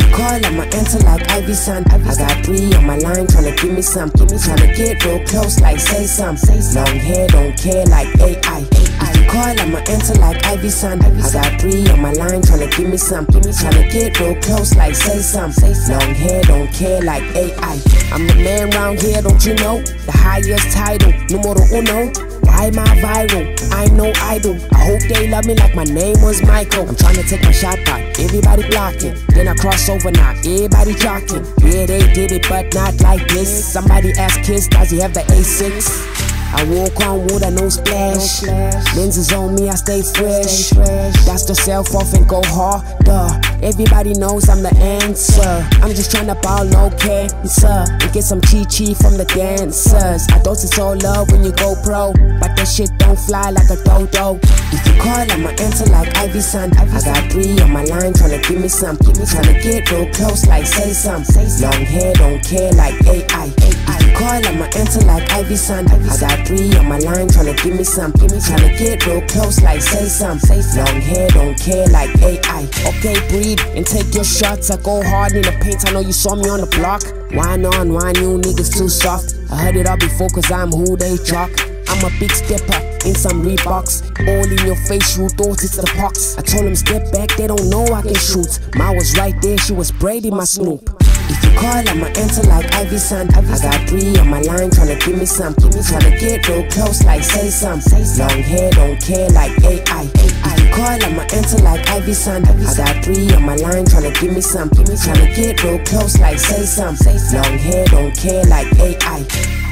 you call, I'ma answer like Iverson. I got three on my line, tryna give me some. Give me tryna get real close, like say some. Long hair, don't care, like AI. Call, I'ma answer like Iverson. I got three on my line, tryna give me some. Give me tryna get real close, like say some. Long hair, don't care, like AI. I'm the man round here, don't you know? The highest title, numero uno. Why am I viral? I'm no idol. I hope they love me like my name was Michael. I'm trying to take my shot back. Everybody blocking. Then I cross over now. Everybody jocking. Yeah, they did it, but not like this. Somebody asked Kiss, does he have the A6? I walk on water, no splash. Lenses on me, I stay fresh. Dust yourself off and go harder. Everybody knows I'm the answer. I'm just trying to ball no cancer and get some chi chi from the dancers. I thought it's all love when you go pro, but that shit don't fly like a dodo. If you call, I'ma answer like Iverson. I got three on my line trying to give me some. Trying to get real close, like say some. Long hair, don't care, like AI. If you call, I'ma like Iverson. I got three on my line tryna give me some. Give me tryna get real close, like say some. Say long hair, don't care, like AI. Okay, breathe and take your shots. I go hard in the paint. I know you saw me on the block. Wine on, wine you niggas too soft. I heard it all before, cause I'm who they jock. I'm a big stepper in some Reeboks. All in your face, you thought it's the pox. I told them step back, they don't know I can shoot. Ma was right there, she was Brady, my Snoop. If you call, I'ma answer like Iverson. I got three on my line tryna give me some. Give me tryna get real close, like say some. Long hair, don't care, like AI. If you call, I'ma answer like Iverson. I got three on my line tryna give me some. Give me tryna get real close, like say some. Say long hair, don't care, like AI.